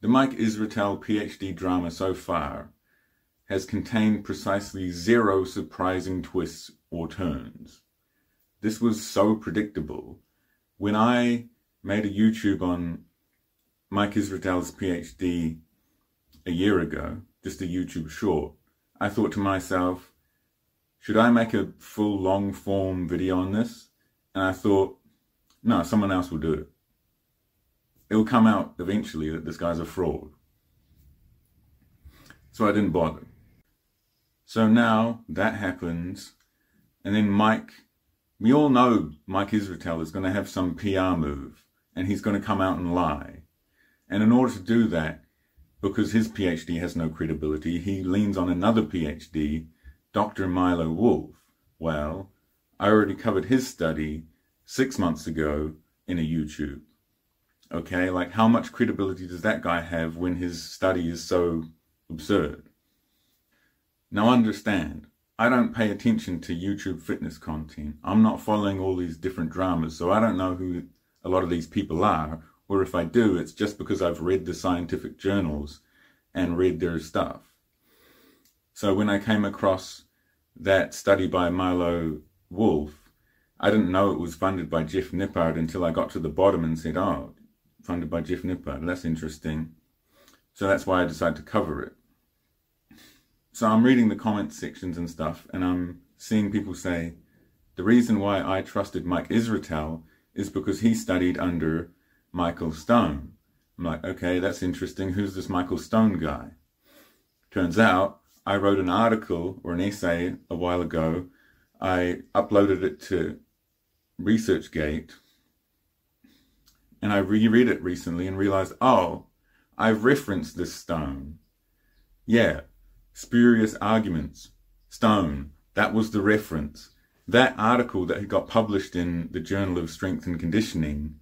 The Mike Israetel PhD drama so far has contained precisely zero surprising twists or turns. This was so predictable. When I made a YouTube on Mike Israetel's PhD a year ago, just a YouTube short, I thought to myself, should I make a full long form video on this? And I thought, no, someone else will do it. It will come out eventually that this guy's a fraud. So I didn't bother. So now that happens, and then Mike, we all know Mike Israetel is going to have some PR move, and he's going to come out and lie. And in order to do that, because his PhD has no credibility, he leans on another PhD, Dr. Milo Wolf. Well, I already covered his study six months ago in a YouTube. Okay, like how much credibility does that guy have when his study is so absurd? Now understand, I don't pay attention to YouTube fitness content. I'm not following all these different dramas, so I don't know who a lot of these people are or if I do, it's just because I've read the scientific journals and read their stuff. So when I came across that study by Milo Wolf, I didn't know it was funded by Jeff Nippard until I got to the bottom and said, oh, funded by Jeff Nippard. That's interesting. So that's why I decided to cover it. So I'm reading the comment sections and stuff, and I'm seeing people say, the reason why I trusted Mike Israetel is because he studied under Michael Stone. I'm like, okay, that's interesting. Who's this Michael Stone guy? Turns out I wrote an article or an essay a while ago. I uploaded it to ResearchGate and I reread it recently and realized, oh, I've referenced this Stone. Yeah, spurious arguments. Stone. That was the reference. That article that had got published in the Journal of Strength and Conditioning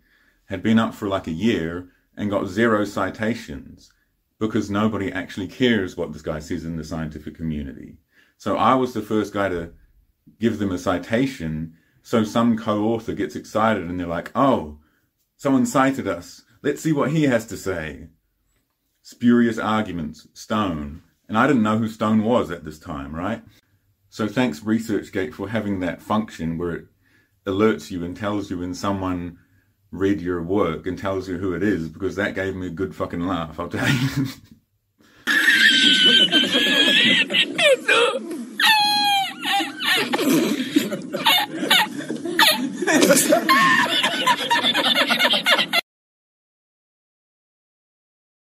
had been up for like a year and got zero citations because nobody actually cares what this guy says in the scientific community. So I was the first guy to give them a citation. So some co-author gets excited and they're like, oh, someone cited us. Let's see what he has to say. Spurious arguments, Stone. And I didn't know who Stone was at this time, right? So thanks ResearchGate for having that function where it alerts you and tells you when someone read your work and tells you who it is because that gave me a good fucking laugh, I'll tell you.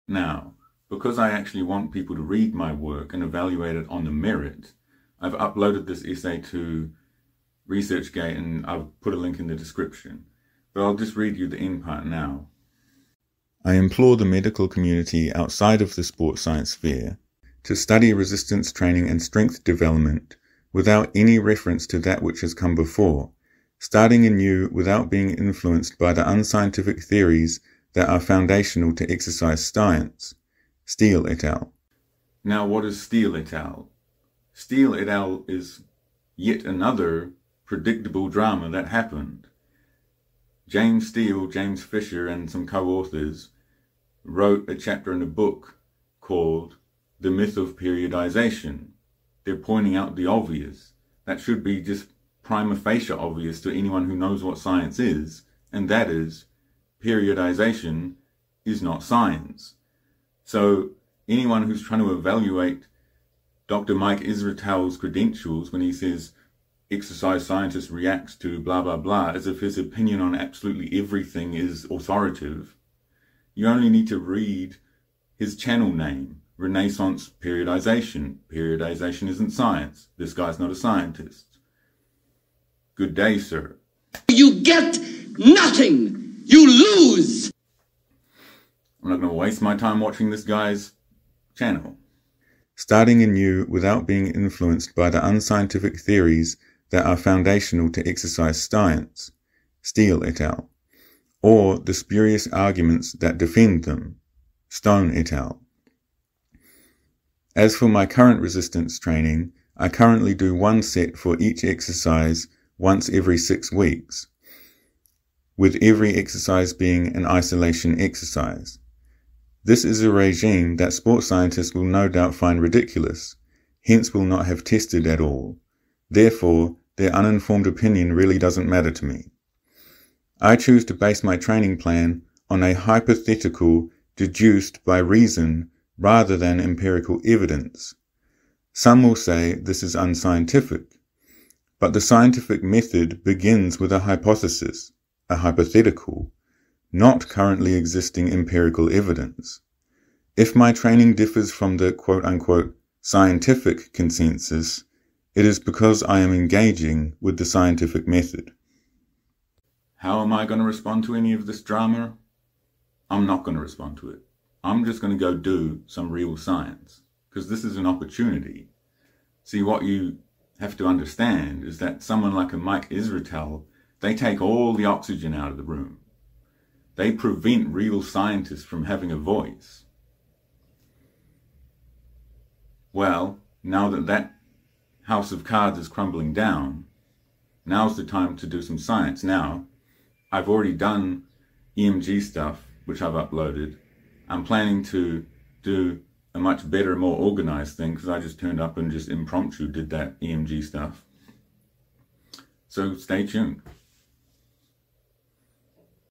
now, because I actually want people to read my work and evaluate it on the merit, I've uploaded this essay to ResearchGate and I've put a link in the description but I'll just read you the in part now. I implore the medical community outside of the sports science sphere to study resistance training and strength development without any reference to that which has come before, starting anew without being influenced by the unscientific theories that are foundational to exercise science. Steele et al. Now, what is Steele et al.? Steele et al. is yet another predictable drama that happened. James Steele, James Fisher, and some co-authors wrote a chapter in a book called The Myth of Periodization. They're pointing out the obvious. That should be just prima facie obvious to anyone who knows what science is, and that is periodization is not science. So anyone who's trying to evaluate Dr. Mike Israetel's credentials when he says exercise scientist reacts to blah, blah, blah, as if his opinion on absolutely everything is authoritative. You only need to read his channel name, Renaissance Periodization. Periodization isn't science. This guy's not a scientist. Good day, sir. You get nothing. You lose. I'm not going to waste my time watching this guy's channel. Starting anew without being influenced by the unscientific theories that are foundational to exercise science, Steele et al., or the spurious arguments that defend them, Stone et al. As for my current resistance training, I currently do one set for each exercise once every six weeks, with every exercise being an isolation exercise. This is a regime that sports scientists will no doubt find ridiculous, hence will not have tested at all. Therefore, their uninformed opinion really doesn't matter to me. I choose to base my training plan on a hypothetical deduced by reason rather than empirical evidence. Some will say this is unscientific, but the scientific method begins with a hypothesis, a hypothetical, not currently existing empirical evidence. If my training differs from the quote unquote scientific consensus, it is because I am engaging with the scientific method. How am I going to respond to any of this drama? I'm not going to respond to it. I'm just going to go do some real science because this is an opportunity. See, what you have to understand is that someone like a Mike Israetel, they take all the oxygen out of the room. They prevent real scientists from having a voice. Well, now that that house of cards is crumbling down, now's the time to do some science. Now, I've already done EMG stuff, which I've uploaded. I'm planning to do a much better, more organized thing because I just turned up and just impromptu did that EMG stuff. So stay tuned.